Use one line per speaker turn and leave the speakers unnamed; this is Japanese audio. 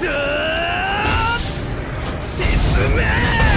沈め